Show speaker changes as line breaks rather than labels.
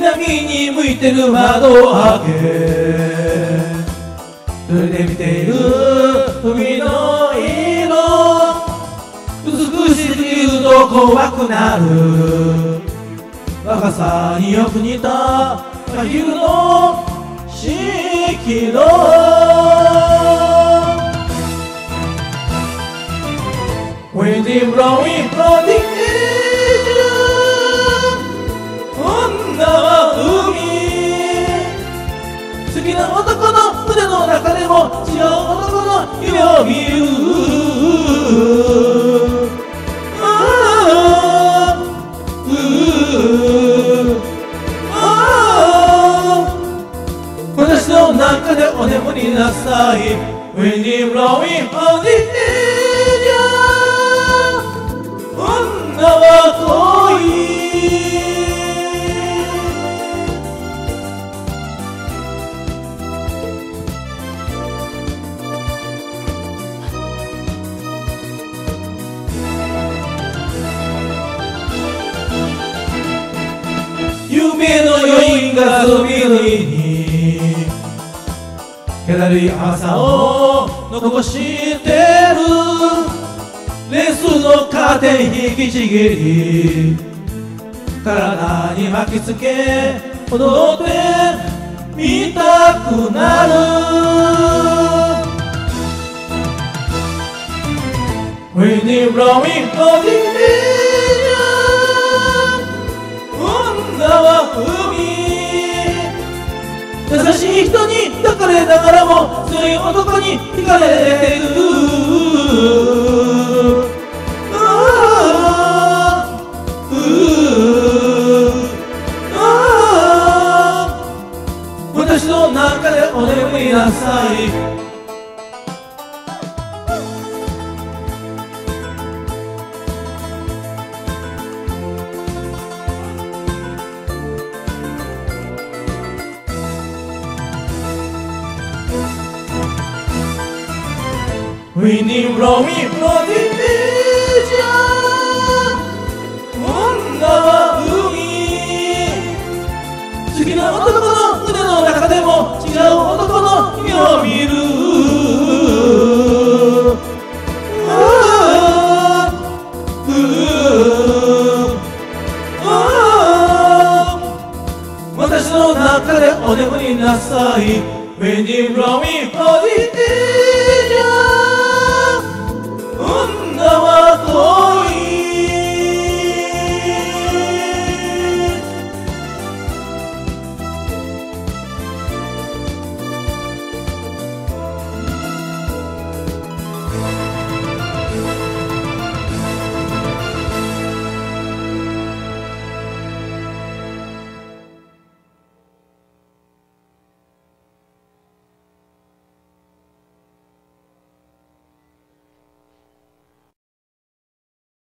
南に向いてる窓を開けそれで見ている海の色。美しすぎると怖くなる。若さによく似た真昼の四季の Wind blowing from きな男の腕の中でも違う男の夢を見る。ああ私の中でお眠りなさい。When you blowing on the edge 夢の余韻が飛びる。に気だるい朝を残してる。レースのカーテン引きちぎり。体に巻きつけ踊ってみたくなる When you blowing on the 海。優しい人に抱かれながらも強い男に惹かれている When you blow me from the edge 女は海好きな男の腕の中でも違う男の夢を見るああ私の中でお眠りなさい When you blow me 또